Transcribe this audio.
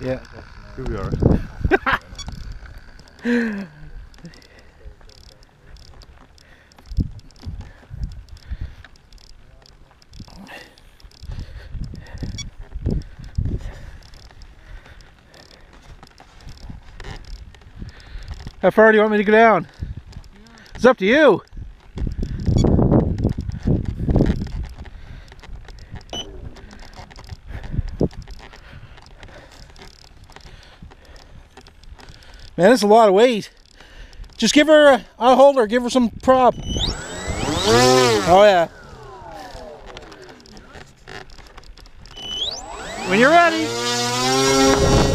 Yeah. Here we are. How far do you want me to go down? It's up to you. Man, that's a lot of weight. Just give her a, I'll hold her, give her some prop. Oh yeah. When you're ready.